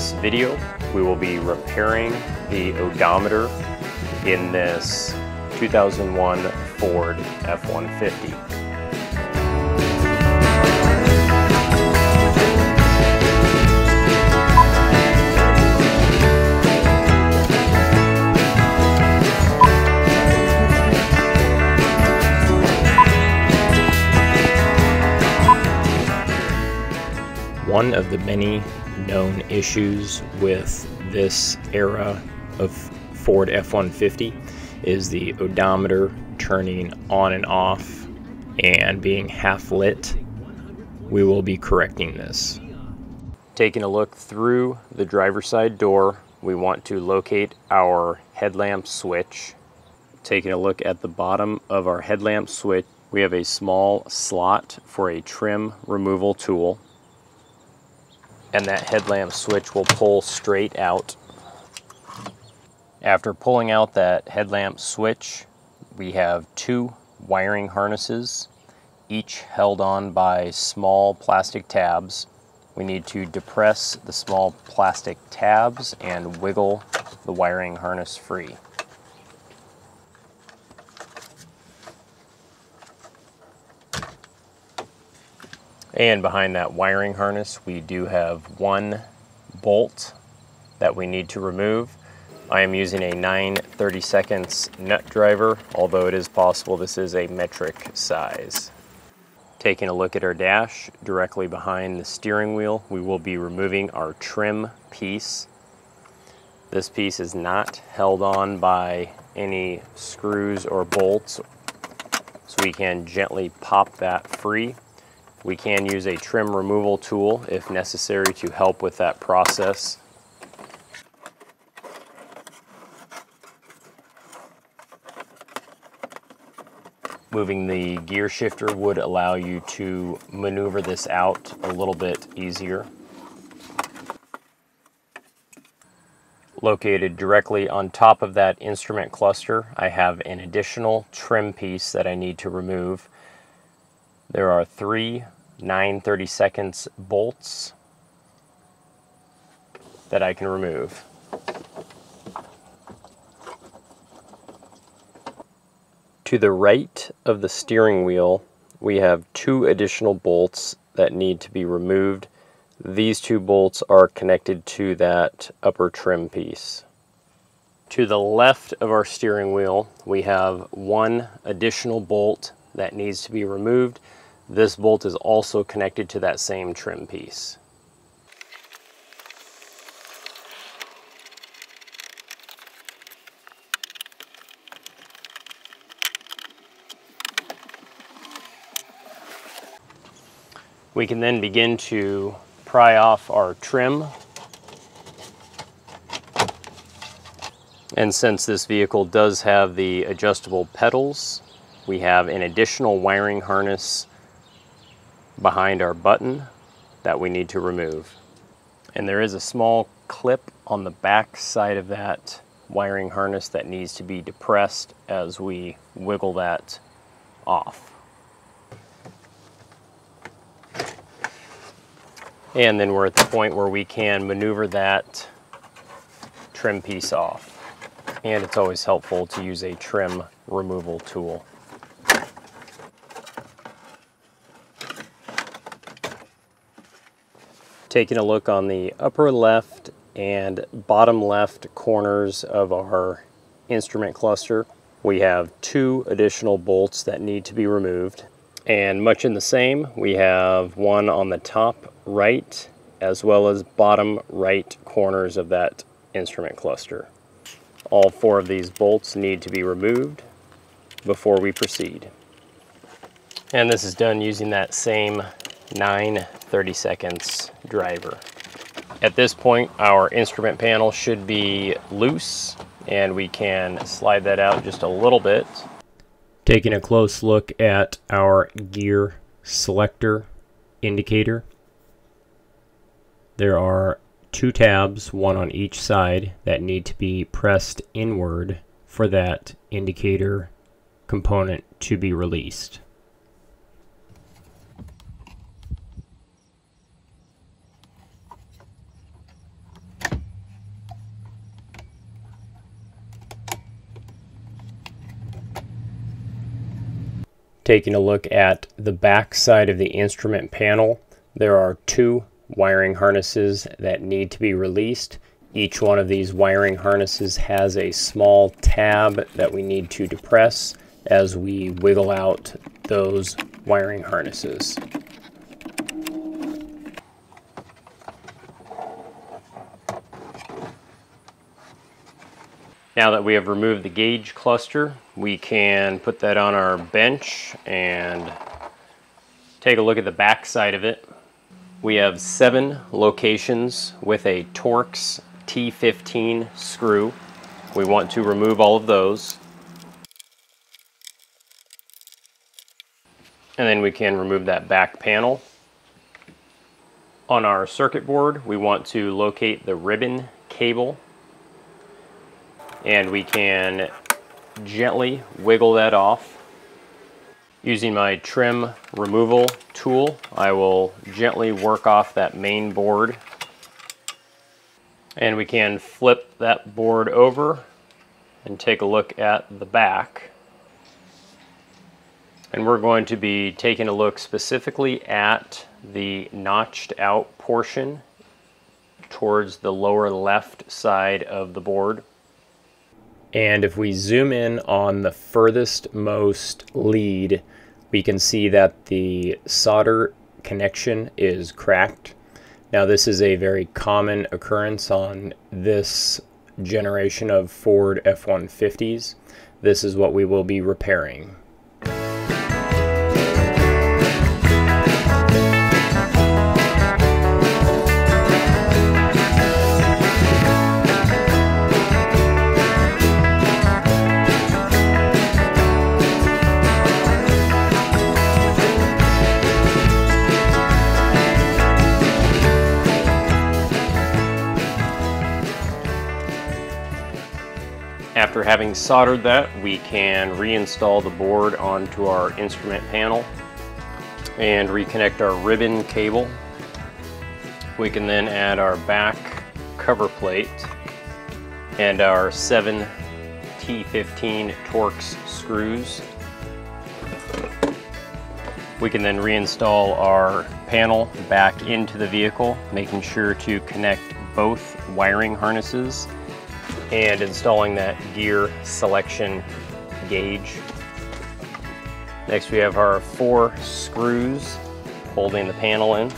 this video, we will be repairing the odometer in this 2001 Ford F-150. One of the many known issues with this era of Ford F-150 is the odometer turning on and off and being half lit. We will be correcting this. Taking a look through the driver's side door, we want to locate our headlamp switch. Taking a look at the bottom of our headlamp switch, we have a small slot for a trim removal tool and that headlamp switch will pull straight out. After pulling out that headlamp switch, we have two wiring harnesses, each held on by small plastic tabs. We need to depress the small plastic tabs and wiggle the wiring harness free. And behind that wiring harness, we do have one bolt that we need to remove. I am using a 9 30 seconds nut driver, although it is possible this is a metric size. Taking a look at our dash, directly behind the steering wheel, we will be removing our trim piece. This piece is not held on by any screws or bolts, so we can gently pop that free. We can use a trim removal tool if necessary to help with that process. Moving the gear shifter would allow you to maneuver this out a little bit easier. Located directly on top of that instrument cluster, I have an additional trim piece that I need to remove. There are three 9 30 seconds bolts that I can remove. To the right of the steering wheel, we have two additional bolts that need to be removed. These two bolts are connected to that upper trim piece. To the left of our steering wheel, we have one additional bolt that needs to be removed. This bolt is also connected to that same trim piece. We can then begin to pry off our trim. And since this vehicle does have the adjustable pedals, we have an additional wiring harness behind our button that we need to remove. And there is a small clip on the back side of that wiring harness that needs to be depressed as we wiggle that off. And then we're at the point where we can maneuver that trim piece off. And it's always helpful to use a trim removal tool. Taking a look on the upper left and bottom left corners of our instrument cluster. We have two additional bolts that need to be removed. And much in the same, we have one on the top right as well as bottom right corners of that instrument cluster. All four of these bolts need to be removed before we proceed. And this is done using that same 9 30 seconds driver. At this point, our instrument panel should be loose and we can slide that out just a little bit. Taking a close look at our gear selector indicator. There are two tabs, one on each side, that need to be pressed inward for that indicator component to be released. Taking a look at the back side of the instrument panel, there are two wiring harnesses that need to be released. Each one of these wiring harnesses has a small tab that we need to depress as we wiggle out those wiring harnesses. Now that we have removed the gauge cluster, we can put that on our bench and take a look at the back side of it. We have seven locations with a Torx T15 screw. We want to remove all of those. And then we can remove that back panel. On our circuit board, we want to locate the ribbon cable and we can gently wiggle that off. Using my trim removal tool, I will gently work off that main board. And we can flip that board over and take a look at the back. And we're going to be taking a look specifically at the notched out portion towards the lower left side of the board. And if we zoom in on the furthest most lead, we can see that the solder connection is cracked. Now this is a very common occurrence on this generation of Ford F-150s. This is what we will be repairing. After having soldered that, we can reinstall the board onto our instrument panel and reconnect our ribbon cable. We can then add our back cover plate and our 7 T15 Torx screws. We can then reinstall our panel back into the vehicle, making sure to connect both wiring harnesses and installing that gear selection gauge. Next we have our four screws holding the panel in.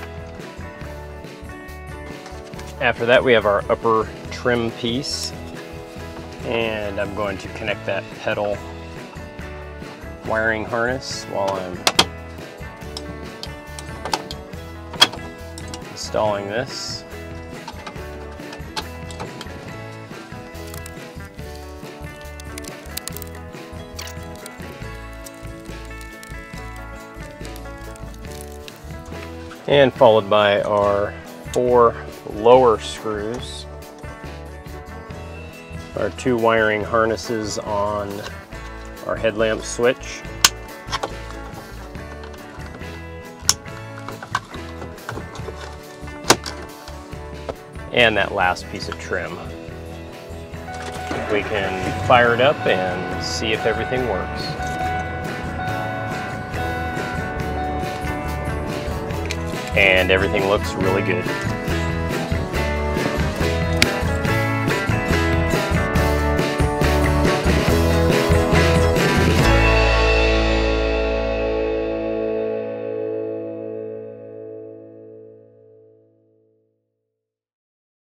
After that we have our upper trim piece and I'm going to connect that pedal wiring harness while I'm installing this. And followed by our four lower screws, our two wiring harnesses on our headlamp switch, and that last piece of trim. We can fire it up and see if everything works. And everything looks really good.